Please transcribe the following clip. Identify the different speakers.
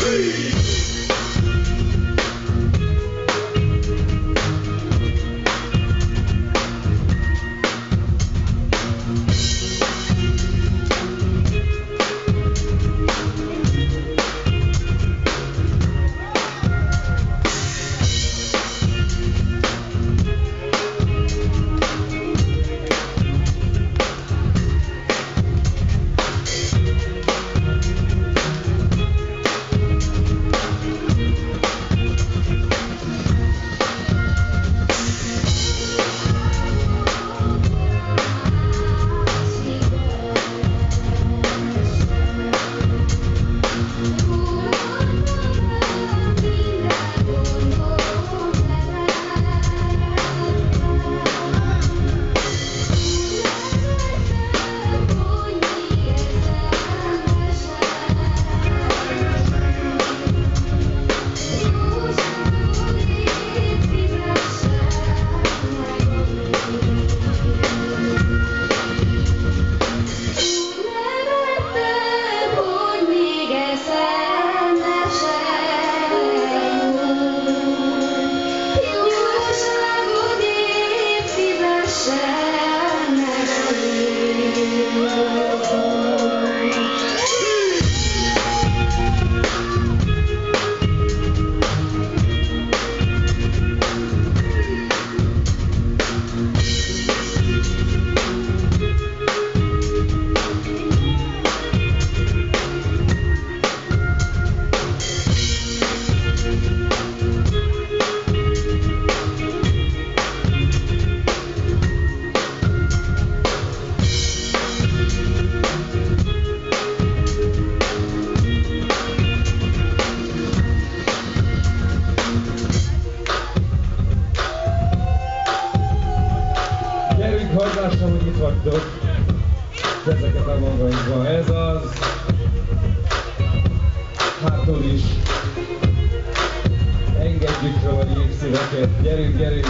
Speaker 1: Hey! Vagytok. Kezeket a magasba. Ez az. Hátul is. Engedjük fel a jégszíveket. Gyerünk, gyerünk.